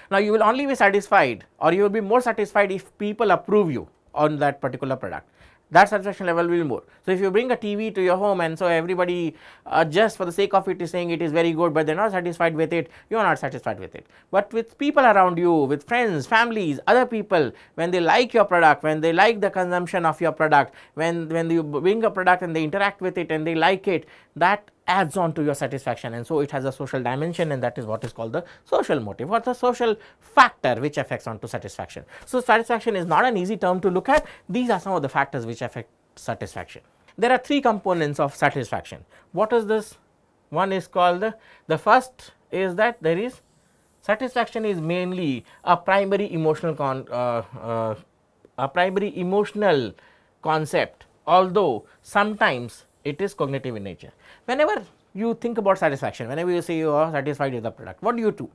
Now, you will only be satisfied or you will be more satisfied if people approve you on that particular product. That satisfaction level will be more. So, if you bring a TV to your home and so everybody uh, just for the sake of it is saying it is very good, but they are not satisfied with it, you are not satisfied with it. But with people around you, with friends, families, other people, when they like your product, when they like the consumption of your product, when, when you bring a product and they interact with it and they like it, that adds on to your satisfaction and so it has a social dimension and that is what is called the social motive or the social factor which affects on to satisfaction. So, satisfaction is not an easy term to look at these are some of the factors which affect satisfaction. There are three components of satisfaction. What is this? One is called the, the first is that there is satisfaction is mainly a primary emotional con, uh, uh, a primary emotional concept although sometimes it is cognitive in nature. Whenever you think about satisfaction, whenever you say you are satisfied with the product, what do you do?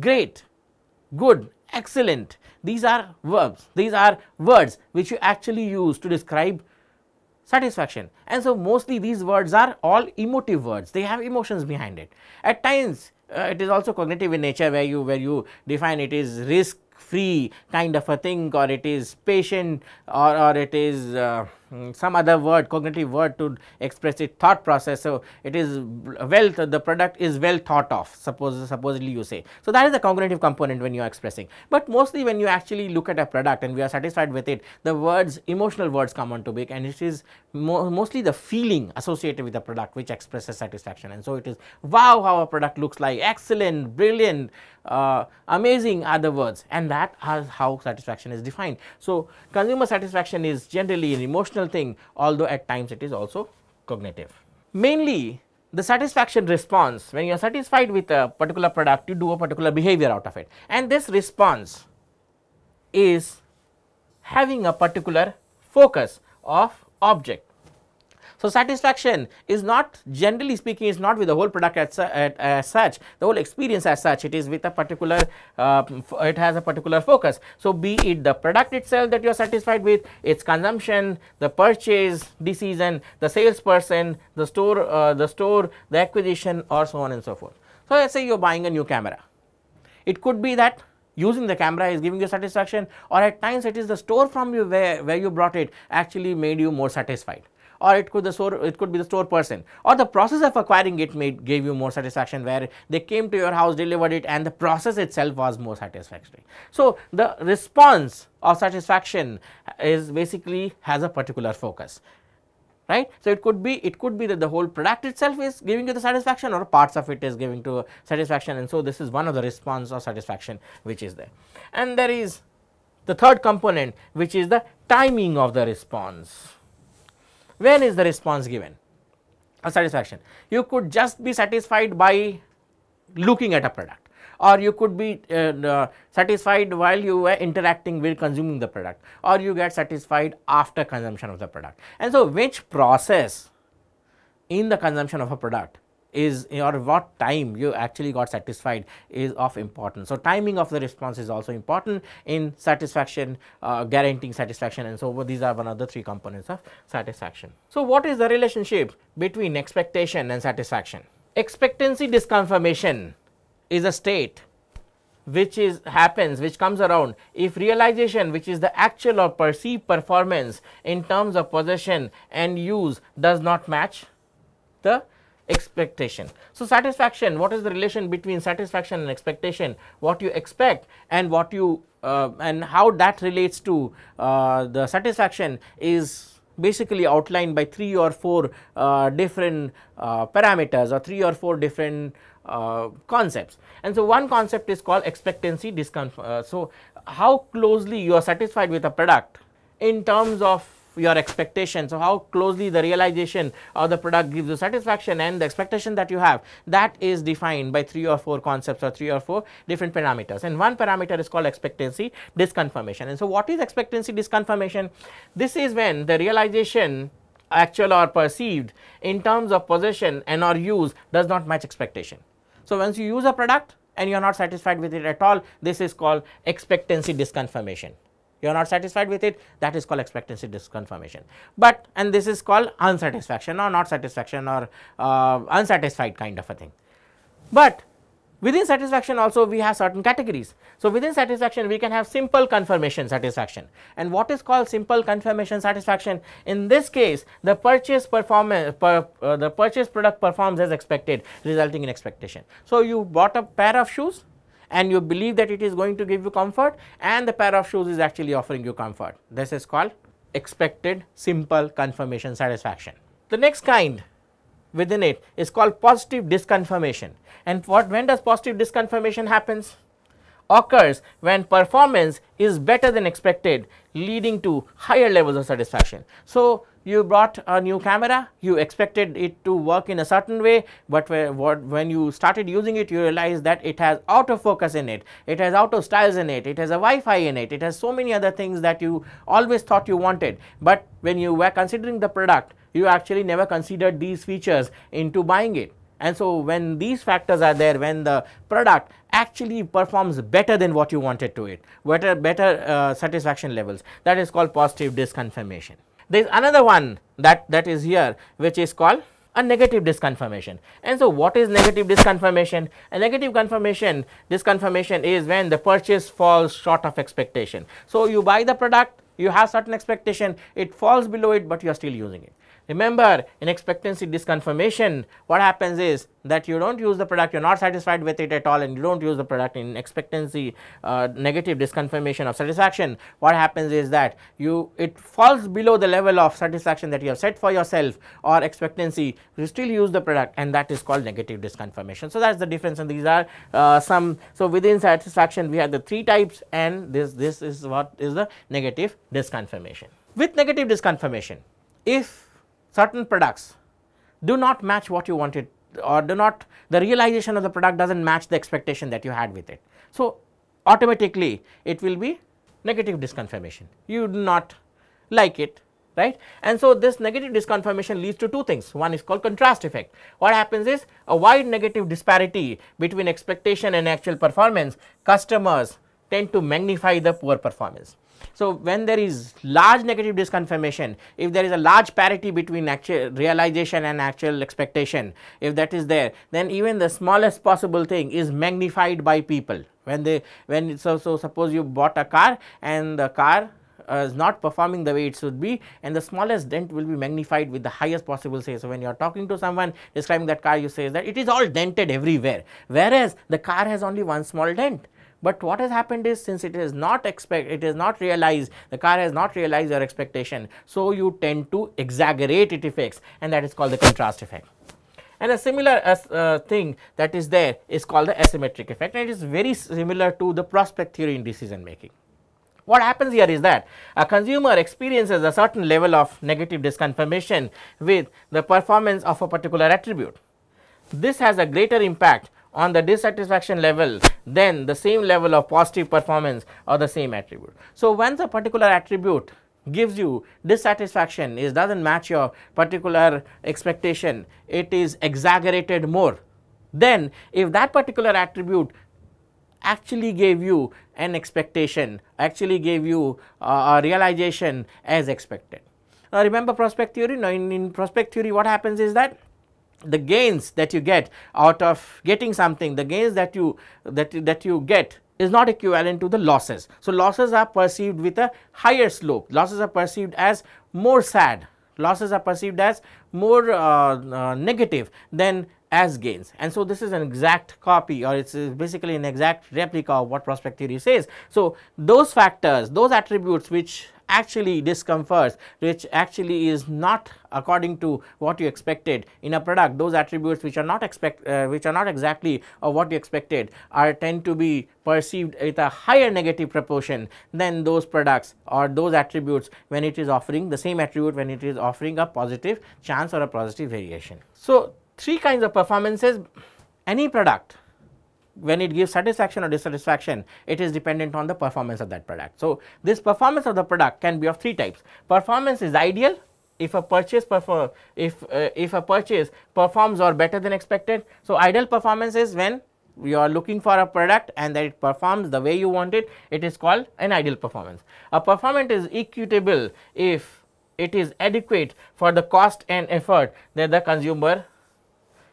Great, good, excellent, these are verbs, these are words which you actually use to describe satisfaction. And so, mostly these words are all emotive words, they have emotions behind it. At times, uh, it is also cognitive in nature where you where you define it is risk free kind of a thing or it is patient or, or it is uh, Mm, some other word cognitive word to express it thought process. So, it is well the product is well thought of suppose supposedly you say. So, that is the cognitive component when you are expressing, but mostly when you actually look at a product and we are satisfied with it the words emotional words come on to big and it is mo mostly the feeling associated with the product which expresses satisfaction and so it is wow how a product looks like excellent brilliant uh, amazing are the words and that is how satisfaction is defined. So, consumer satisfaction is generally an emotional thing although at times it is also cognitive. Mainly the satisfaction response when you are satisfied with a particular product you do a particular behavior out of it and this response is having a particular focus of object so, satisfaction is not generally speaking is not with the whole product as, as such the whole experience as such it is with a particular uh, it has a particular focus. So, be it the product itself that you are satisfied with its consumption the purchase decision the salesperson the store uh, the store the acquisition or so on and so forth. So, let us say you are buying a new camera it could be that using the camera is giving you satisfaction or at times it is the store from you where, where you brought it actually made you more satisfied or it could the store it could be the store person or the process of acquiring it made gave you more satisfaction where they came to your house delivered it and the process itself was more satisfactory. So, the response of satisfaction is basically has a particular focus right. So, it could be it could be that the whole product itself is giving you the satisfaction or parts of it is giving to satisfaction and so this is one of the response of satisfaction which is there. And there is the third component which is the timing of the response when is the response given? A satisfaction. You could just be satisfied by looking at a product. Or you could be uh, uh, satisfied while you were interacting with consuming the product. Or you get satisfied after consumption of the product. And so which process in the consumption of a product is or what time you actually got satisfied is of importance. So, timing of the response is also important in satisfaction uh, guaranteeing satisfaction and so these are one of the three components of satisfaction. So, what is the relationship between expectation and satisfaction? Expectancy disconfirmation is a state which is happens which comes around if realization which is the actual or perceived performance in terms of possession and use does not match the expectation. So, satisfaction what is the relation between satisfaction and expectation what you expect and what you uh, and how that relates to uh, the satisfaction is basically outlined by 3 or 4 uh, different uh, parameters or 3 or 4 different uh, concepts. And so, one concept is called expectancy discomfort. Uh, so, how closely you are satisfied with a product in terms of your expectation. So, how closely the realization of the product gives you satisfaction and the expectation that you have that is defined by 3 or 4 concepts or 3 or 4 different parameters and one parameter is called expectancy disconfirmation. And so, what is expectancy disconfirmation? This is when the realization actual or perceived in terms of possession and or use does not match expectation. So, once you use a product and you are not satisfied with it at all, this is called expectancy disconfirmation you are not satisfied with it that is called expectancy disconfirmation. But and this is called unsatisfaction or not satisfaction or uh, unsatisfied kind of a thing. But Within satisfaction also we have certain categories. So, within satisfaction we can have simple confirmation satisfaction and what is called simple confirmation satisfaction in this case the purchase performance per, uh, the purchase product performs as expected resulting in expectation. So, you bought a pair of shoes and you believe that it is going to give you comfort and the pair of shoes is actually offering you comfort this is called expected simple confirmation satisfaction. The next kind within it is called positive disconfirmation and what when does positive disconfirmation happens? occurs when performance is better than expected leading to higher levels of satisfaction. So, you brought a new camera, you expected it to work in a certain way, but when you started using it you realize that it has autofocus in it, it has auto styles in it, it has a Wi-Fi in it, it has so many other things that you always thought you wanted, but when you were considering the product you actually never considered these features into buying it. And so, when these factors are there, when the product actually performs better than what you wanted to it, better, better uh, satisfaction levels, that is called positive disconfirmation. There is another one that, that is here, which is called a negative disconfirmation. And so, what is negative disconfirmation? A negative confirmation disconfirmation is when the purchase falls short of expectation. So, you buy the product, you have certain expectation, it falls below it, but you are still using it. Remember in expectancy disconfirmation what happens is that you do not use the product you are not satisfied with it at all and you do not use the product in expectancy uh, negative disconfirmation of satisfaction what happens is that you it falls below the level of satisfaction that you have set for yourself or expectancy you still use the product and that is called negative disconfirmation. So, that is the difference and these are uh, some so within satisfaction we have the three types and this this is what is the negative disconfirmation. With negative disconfirmation if certain products do not match what you wanted or do not the realization of the product does not match the expectation that you had with it. So, automatically it will be negative disconfirmation. You do not like it right? And so this negative disconfirmation leads to two things. One is called contrast effect. What happens is a wide negative disparity between expectation and actual performance customers tend to magnify the poor performance so, when there is large negative disconfirmation, if there is a large parity between actual realization and actual expectation, if that is there, then even the smallest possible thing is magnified by people. When they, when so, so suppose you bought a car and the car uh, is not performing the way it should be and the smallest dent will be magnified with the highest possible say. So, when you are talking to someone describing that car you say that it is all dented everywhere whereas the car has only one small dent but what has happened is since it is not expect it is not realized the car has not realized your expectation. So, you tend to exaggerate its effects and that is called the contrast effect. And a similar uh, uh, thing that is there is called the asymmetric effect and it is very similar to the prospect theory in decision making. What happens here is that a consumer experiences a certain level of negative disconfirmation with the performance of a particular attribute. This has a greater impact on the dissatisfaction level then the same level of positive performance or the same attribute. So, once a particular attribute gives you dissatisfaction it does not match your particular expectation it is exaggerated more then if that particular attribute actually gave you an expectation actually gave you uh, a realization as expected. Now, remember prospect theory now in, in prospect theory what happens is that the gains that you get out of getting something the gains that you that that you get is not equivalent to the losses. So, losses are perceived with a higher slope losses are perceived as more sad losses are perceived as more uh, uh, negative than as gains and so this is an exact copy or it is basically an exact replica of what prospect theory says. So, those factors those attributes which actually discomforts which actually is not according to what you expected in a product those attributes which are not expect uh, which are not exactly uh, what you expected are tend to be perceived with a higher negative proportion than those products or those attributes when it is offering the same attribute when it is offering a positive chance or a positive variation. So, three kinds of performances any product when it gives satisfaction or dissatisfaction it is dependent on the performance of that product. So, this performance of the product can be of three types performance is ideal if a purchase perform if uh, if a purchase performs or better than expected. So, ideal performance is when you are looking for a product and that it performs the way you want it it is called an ideal performance. A performance is equitable if it is adequate for the cost and effort that the consumer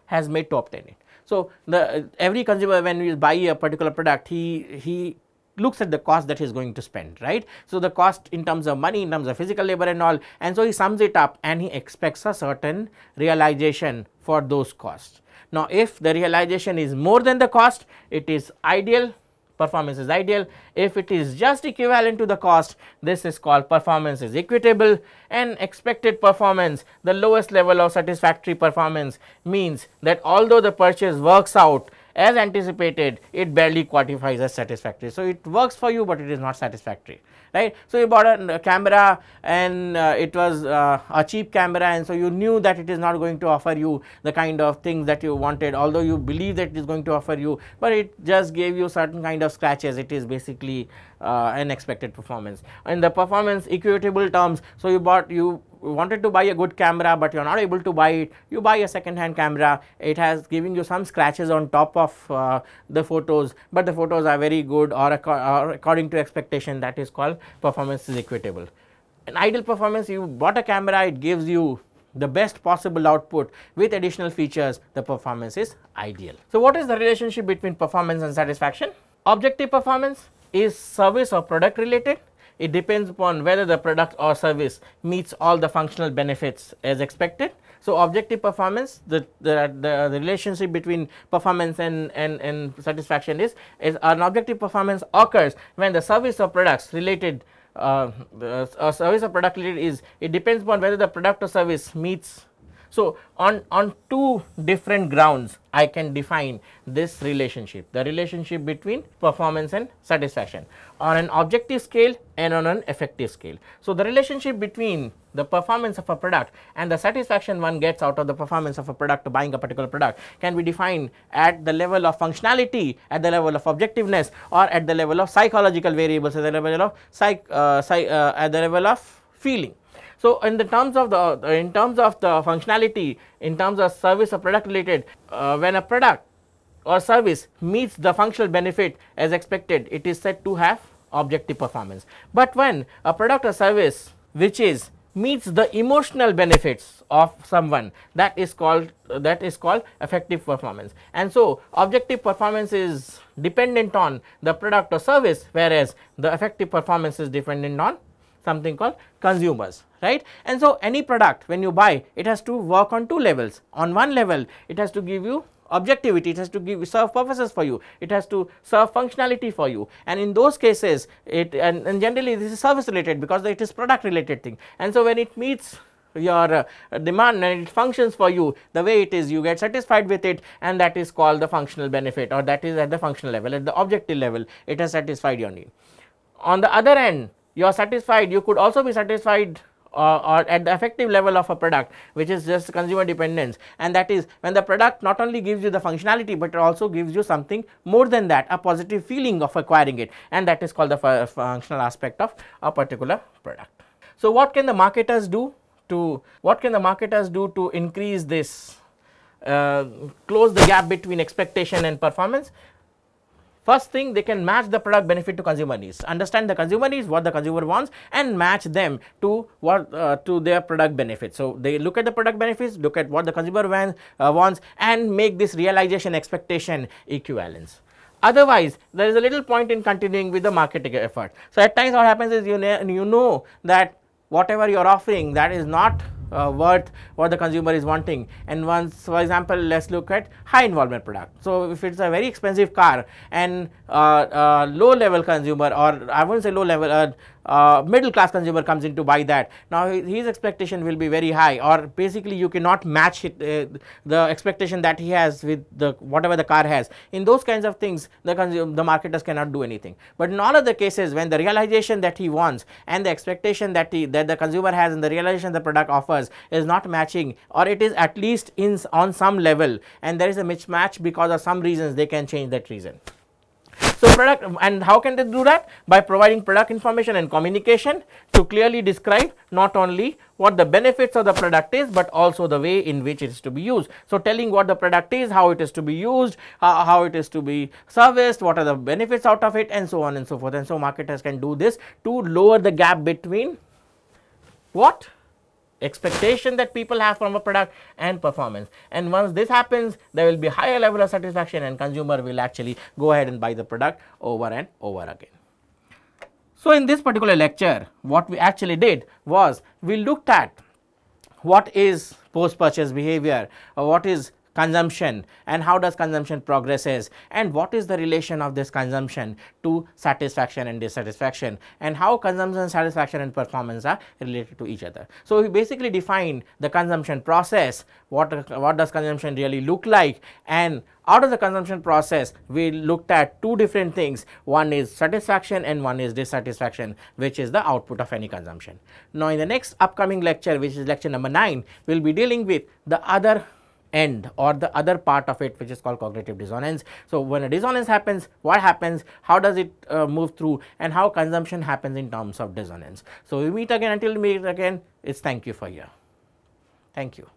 has made to obtain it. So, the uh, every consumer when we buy a particular product he he looks at the cost that he is going to spend right. So, the cost in terms of money in terms of physical labor and all and so he sums it up and he expects a certain realization for those costs. Now, if the realization is more than the cost it is ideal performance is ideal. If it is just equivalent to the cost, this is called performance is equitable and expected performance, the lowest level of satisfactory performance means that although the purchase works out as anticipated, it barely quantifies as satisfactory. So, it works for you, but it is not satisfactory right. So, you bought a, camera and uh, it was uh, a cheap camera and so you knew that it is not going to offer you the kind of things that you wanted although you believe that it is going to offer you, but it just gave you certain kind of scratches it is basically uh, an expected performance. In the performance equitable terms, so you bought you wanted to buy a good camera, but you are not able to buy it, you buy a second hand camera, it has giving you some scratches on top of uh, the photos, but the photos are very good or, or according to expectation that is called performance is equitable. An ideal performance you bought a camera, it gives you the best possible output with additional features, the performance is ideal. So, what is the relationship between performance and satisfaction? Objective performance is service or product related it depends upon whether the product or service meets all the functional benefits as expected. So, objective performance the, the, the, the relationship between performance and, and, and satisfaction is, is an objective performance occurs when the service or products related uh, uh, service or product related is it depends upon whether the product or service meets so, on, on two different grounds I can define this relationship, the relationship between performance and satisfaction on an objective scale and on an effective scale. So, the relationship between the performance of a product and the satisfaction one gets out of the performance of a product to buying a particular product can be defined at the level of functionality, at the level of objectiveness or at the level of psychological variables, at the level of psych, uh, psych uh, at the level of feeling. So, in the terms of the in terms of the functionality in terms of service or product related uh, when a product or service meets the functional benefit as expected it is said to have objective performance. But when a product or service which is meets the emotional benefits of someone that is called uh, that is called effective performance and so objective performance is dependent on the product or service whereas the effective performance is dependent on something called consumers right. And so, any product when you buy it has to work on two levels on one level it has to give you objectivity it has to give serve purposes for you it has to serve functionality for you and in those cases it and, and generally this is service related because it is product related thing and so when it meets your uh, demand and it functions for you the way it is you get satisfied with it and that is called the functional benefit or that is at the functional level at the objective level it has satisfied your need. On the other end you are satisfied you could also be satisfied uh, or at the effective level of a product which is just consumer dependence. And that is when the product not only gives you the functionality, but also gives you something more than that a positive feeling of acquiring it. And that is called the functional aspect of a particular product. So, what can the marketers do to what can the marketers do to increase this uh, close the gap between expectation and performance First thing they can match the product benefit to consumer needs, understand the consumer needs, what the consumer wants and match them to what uh, to their product benefit. So, they look at the product benefits, look at what the consumer wants, uh, wants and make this realization expectation equivalence. Otherwise, there is a little point in continuing with the marketing effort. So, at times what happens is you, you know that whatever you are offering that is not uh, worth what the consumer is wanting and once for example let us look at high involvement product. So, if it is a very expensive car and uh, uh, low level consumer or I not say low level uh, middle class consumer comes in to buy that. Now, his expectation will be very high or basically you cannot match it, uh, the expectation that he has with the whatever the car has. In those kinds of things the the marketers cannot do anything. But in all of the cases when the realization that he wants and the expectation that he that the consumer has and the realization the product offers is not matching or it is at least in on some level and there is a mismatch because of some reasons they can change that reason. So, product and how can they do that? By providing product information and communication to clearly describe not only what the benefits of the product is, but also the way in which it is to be used. So, telling what the product is, how it is to be used, uh, how it is to be serviced, what are the benefits out of it and so on and so forth and so marketers can do this to lower the gap between what expectation that people have from a product and performance. And once this happens, there will be higher level of satisfaction and consumer will actually go ahead and buy the product over and over again. So, in this particular lecture, what we actually did was we looked at what is post purchase behavior or what is consumption and how does consumption progresses and what is the relation of this consumption to satisfaction and dissatisfaction and how consumption satisfaction and performance are related to each other. So, we basically defined the consumption process what what does consumption really look like and out of the consumption process we looked at two different things one is satisfaction and one is dissatisfaction which is the output of any consumption. Now, in the next upcoming lecture which is lecture number 9 we will be dealing with the other end or the other part of it which is called cognitive dissonance. So, when a dissonance happens what happens how does it uh, move through and how consumption happens in terms of dissonance. So, we meet again until we meet again it is thank you for here. thank you.